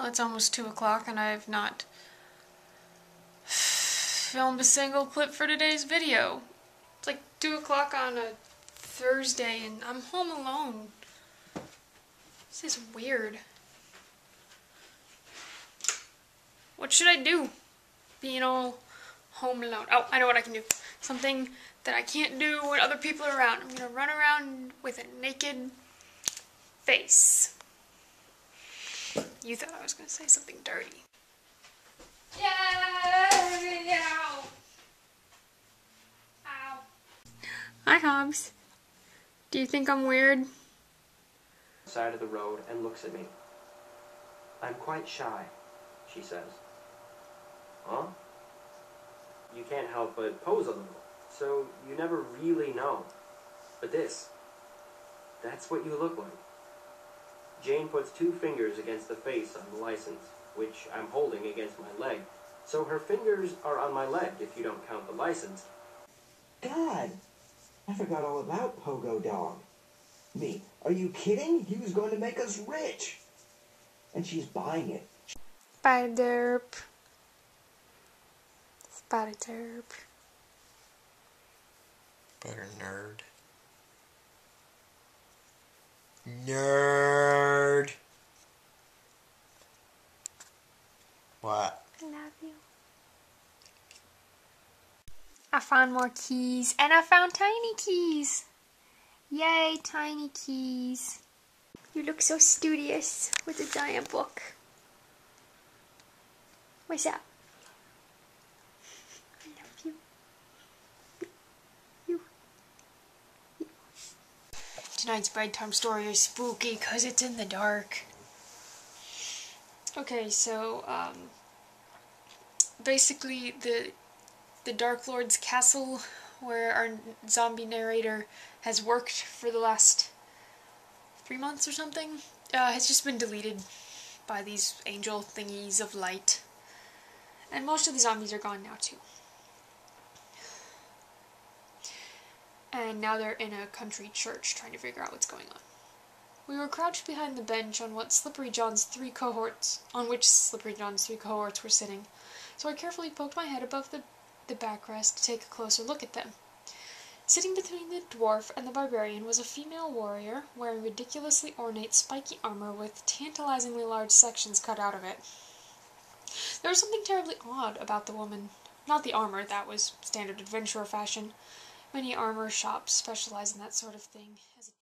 Well, it's almost 2 o'clock and I have not filmed a single clip for today's video. It's like 2 o'clock on a Thursday and I'm home alone. This is weird. What should I do? Being all home alone. Oh, I know what I can do. Something that I can't do when other people are around. I'm gonna run around with a naked face. You thought I was gonna say something dirty. Yeah! Ow! Ow. Hi, Hobbs. Do you think I'm weird? Side of the road and looks at me. I'm quite shy, she says. Huh? You can't help but pose a little, so you never really know. But this, that's what you look like. Jane puts two fingers against the face on the license, which I'm holding against my leg. So her fingers are on my leg if you don't count the license. God, I forgot all about Pogo Dog. Me, are you kidding? He was going to make us rich. And she's buying it. Spider derp. Spider derp. Better nerd. Nerd. What? I love you. I found more keys, and I found tiny keys. Yay, tiny keys. You look so studious with a giant book. What's up? I love you. You. you. Tonight's bedtime story is spooky because it's in the dark. Okay, so, um, basically the the Dark Lord's castle where our zombie narrator has worked for the last three months or something uh, has just been deleted by these angel thingies of light. And most of the zombies are gone now too. And now they're in a country church trying to figure out what's going on. We were crouched behind the bench on what Slippery John's three cohorts, on which Slippery John's three cohorts were sitting, so I carefully poked my head above the, the backrest to take a closer look at them. Sitting between the dwarf and the barbarian was a female warrior, wearing ridiculously ornate spiky armor with tantalizingly large sections cut out of it. There was something terribly odd about the woman. Not the armor, that was standard adventurer fashion. Many armor shops specialize in that sort of thing.